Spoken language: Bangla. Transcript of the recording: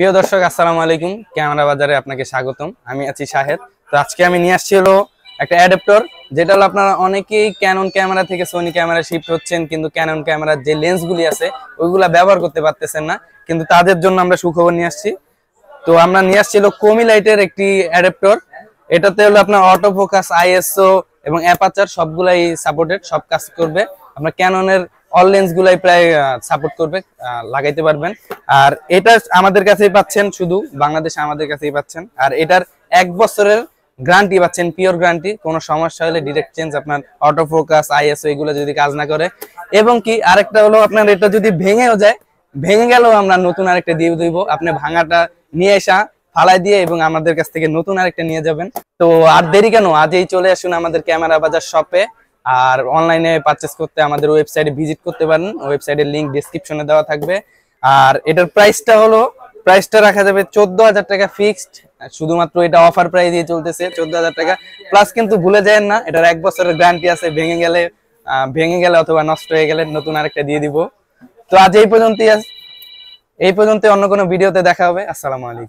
প্রিয় দর্শক, আসসালামু আলাইকুম। ক্যামেরা বাজারে আপনাকে স্বাগতম। আমি আছি শাহেদ। তো আজকে আমি নিয়ে আসছি হলো একটা অ্যাডাপ্টর, যেটা হলো আপনারা অনেকেই ক্যানন ক্যামেরা থেকে সোনি ক্যামেরা শিফট হচ্ছেন, কিন্তু ক্যানন ক্যামেরার যে লেন্সগুলি আছে, ওইগুলা ব্যবহার করতে পারতেছেন না, কিন্তু তাদের জন্য আমরা সুখবর নিয়ে আসছি। তো আমরা নিয়ে আসছি হলো কোমি লাইটের একটি অ্যাডাপ্টর। এটাতে হলো আপনার অটো ফোকাস আইএসও এবং অ্যাপাচার সবগুলাই সাপোর্টেড সব কাজ করবে। আপনার ক্যাননের অল লেন্স গুলাই প্রায় সাপোর্ট করবে লাগাইতে পারবেন। আর এটা আমাদের কাছেই পাচ্ছেন শুধু, বাংলাদেশে আমাদের কাছেই পাচ্ছেন। আর এটার এক বছরের গ্যারান্টি পাচ্ছেন পিওর গ্যারান্টি কোনো সমস্যা হলে ডিরেক্ট চেঞ্জ আপনার অটো ফোকাস আইএসও এগুলো যদি কাজ না করে। এবং কি, আরেকটা হলো আপনার এটা যদি ভেঙেও যায়, ভেঙে গেলেও আমরা নতুন আরেকটা দিয়ে দিব। আপনি ভাঙাটা নিয়ে আসা ফালাই দিয়ে এবং আমাদের কাছ থেকে নতুন আরেকটা নিয়ে যাবেন। তো আর দেরি কেন? আজই চলে আসুন আমাদের ক্যামেরা বাজার শপে আর অনলাইনে পারচেস করতে আমাদের ওয়েবসাইটে ভিজিট করতে পারেন। ওয়েবসাইটের লিঙ্ক ডিসক্রিপশনে দেওয়া থাকবে। আর এটার প্রাইসটা হলো প্রাইসটা রাখা যাবে চোদ্দ হাজার টাকা ফিক্সড শুধুমাত্র এটা অফার প্রাইস দিয়ে চলতেছে চোদ্দ হাজার টাকা। প্লাস কিন্তু ভুলে যায় না, এটার এক বছরের গ্যারান্টি আছে, ভেঙে গেলে ভেঙে গেলে অথবা নষ্ট হয়ে গেলে নতুন আরেকটা দিয়ে দিব। তো আজ এই পর্যন্তই এই পর্যন্ত অন্য কোনো ভিডিওতে দেখা হবে। আসসালামু আলাইকুম।